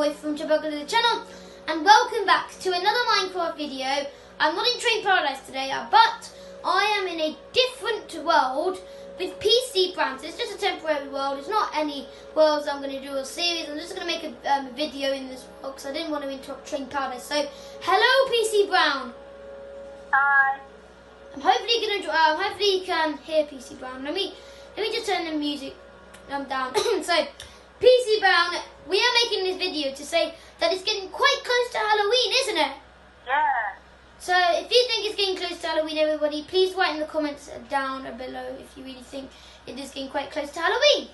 boy from Chibugga channel, and welcome back to another Minecraft video. I'm not in Train Paradise today, uh, but I am in a different world with PC Brown. It's just a temporary world. It's not any worlds I'm going to do a series. I'm just going to make a um, video in this world because I didn't want to interrupt Train Paradise. So, hello PC Brown. Hi. I'm hopefully going to. Um, hopefully you can hear PC Brown. Let me let me just turn the music um, down. so, PC Brown, we are making this video to say that it's getting quite close to Halloween, isn't it? Yeah. So if you think it's getting close to Halloween, everybody, please write in the comments down below if you really think it is getting quite close to Halloween.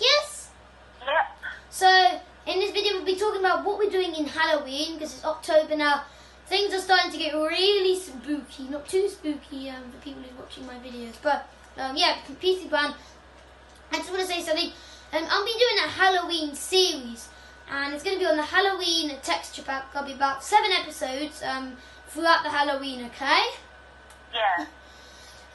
Yes? Yep. So in this video, we'll be talking about what we're doing in Halloween because it's October now. Things are starting to get really spooky, not too spooky um, for people who are watching my videos, but um, yeah, PC Brown. I just want to say something. Um, I'll be doing a Halloween series, and it's going to be on the Halloween texture pack. I'll be about seven episodes um, throughout the Halloween. Okay? Yeah.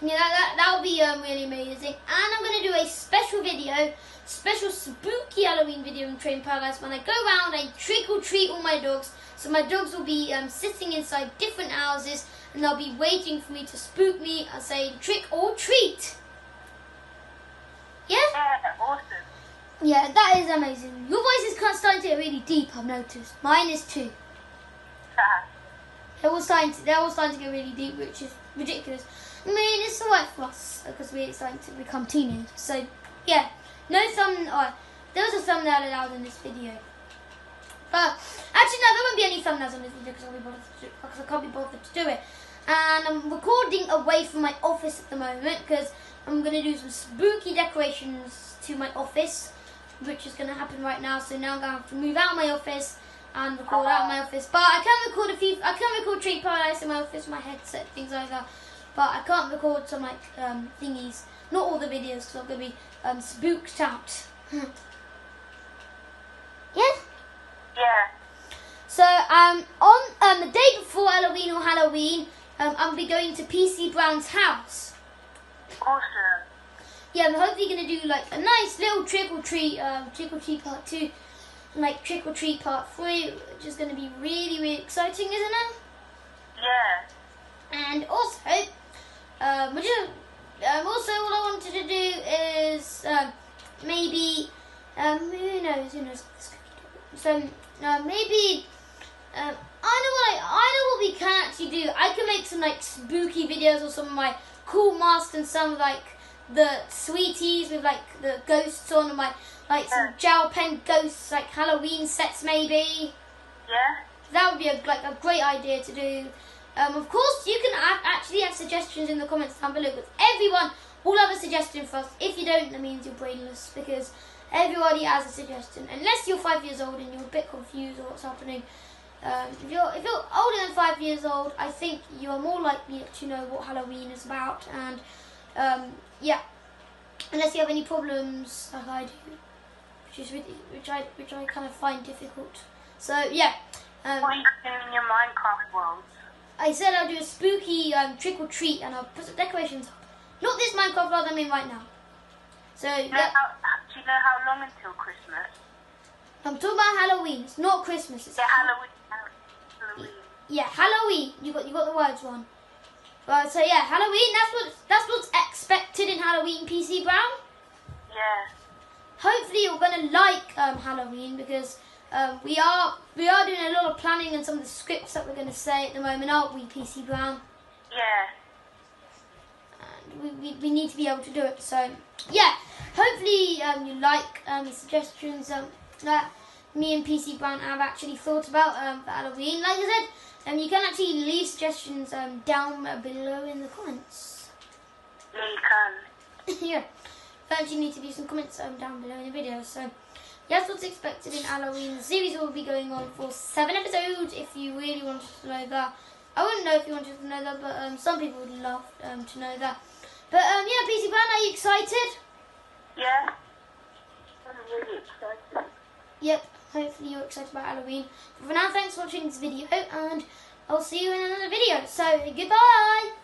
Yeah, that, that that'll be um, really amazing. And I'm going to do a special video, special spooky Halloween video in Train Paradise when I go around and trick or treat all my dogs. So my dogs will be um, sitting inside different houses and they'll be waiting for me to spook me and say trick or treat. Yeah? Yeah. Awesome. Yeah, that is amazing. Your voice is starting to get really deep, I've noticed. Mine is too. Uh-huh. They're all starting to, they're all starting to get really deep, which is ridiculous. I mean, it's alright for us because we're starting to become teenagers. So, yeah, no thumb. Oh, there was a thumbnail allowed in this video. But actually, no, there won't be any thumbnails on this video because I'll be bothered to do, because I can't be bothered to do it. And I'm recording away from my office at the moment because I'm going to do some spooky decorations to my office, which is going to happen right now. So now I'm going to have to move out of my office and record out of my office. But I can record a few. I can record Treat Paradise in my office, my headset, things like that. But I can't record some like um, thingies. Not all the videos because I'm going to be um, spooked out. yeah. Yeah. So um, on um, the day before Halloween or Halloween, um, I'll be going to PC Brown's house. Awesome. Yeah, I'm hopefully going to do like a nice little trick or treat, um, trick or treat part two, and like trick or treat part three, which is going to be really, really exciting, isn't it? Yeah. And also, um, which is, um, also what I wanted to do is um, maybe, um, who knows, who knows. So uh, maybe, um, I know what I, I know what we can actually do. I can make some like spooky videos or some of my cool masks and some like the sweeties with like the ghosts on and like like some gel pen ghosts like Halloween sets maybe. Yeah. That would be a, like a great idea to do. Um, of course, you can a- actually have suggestions in the comments down below. Because everyone will have a suggestion for us. If you don't, that means you're brainless. Because everybody has a suggestion. Unless you're five years old and you're a bit confused or what's happening. Um, if you're if you're older than five years old, I think you are more likely to know what Halloween is about. And um, yeah, unless you have any problems like I do, which is really, which I which I kind of find difficult. So yeah. Um, What are you doing in your Minecraft world? I said I'll do a spooky um, trick or treat and I'll put some decorations up. Not this Minecraft world I'm in right now. So Do you, know yeah, how, do you know how long until Christmas? I'm talking about Halloween. It's not Christmas. It's Yeah, Halloween. Halloween. yeah, Halloween. You got you got the words wrong. So yeah, Halloween. That's what that's what's expected in Halloween. PC Brown. Yeah. Hopefully you're gonna like um, Halloween because um, we are we are doing a lot of planning and some of the scripts that we're gonna say at the moment, aren't we, PC Brown? Yeah. and we, we, we need to be able to do it. So yeah, hopefully um, you like um, the suggestions um, that me and PC Brown have actually thought about um, for Halloween. Like I said, um, you can actually leave suggestions um, down below in the comments. Yeah, you can. yeah, first you need to leave some comments um, down below in the video. So that's what's expected in Halloween. The series will be going on for seven episodes. If you really wanted to know that, I wouldn't know if you wanted to know that, but um, some people would love um, to know that. But um, yeah, PC Brown, are you excited? Yeah. I'm really excited. Yep. Hopefully you're excited about Halloween. But for now, thanks for watching this video, and I'll see you in another video. So goodbye.